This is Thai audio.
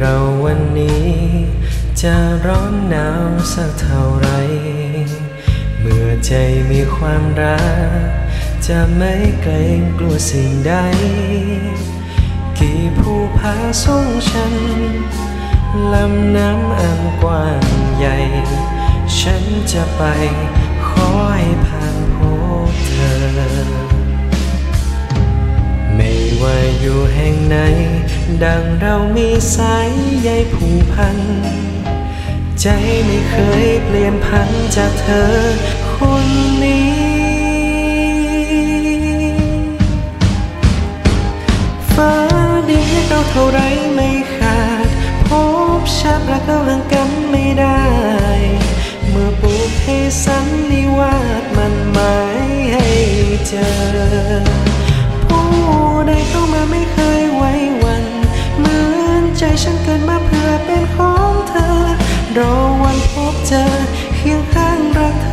เราวันนี้ จะร้อนหนาวสักเท่าไร เมื่อใจมีความรัก จะไม่เกรงกลัวสิ่งใด กี่ผู้พาส่งฉันลำน้ำอันกว้างใหญ่ ฉันจะไป ว่าอยู่แห่งไหน ดังเรามีสายใยผูกพัน ใจไม่เคยเปลี่ยนพันจากเธอคนนี้ ฟ้าดินให้เราเท่าไรไม่ขาด พบชัดรักเราห่างกันไม่ได้ เมื่อปุกให้สันนิวาสมันหมายให้เจอ ผู้ใดเขา ใจฉันเกิดมาเพื่อเป็นของเธอรอวันพบเจอเคียงข้างรักเธอ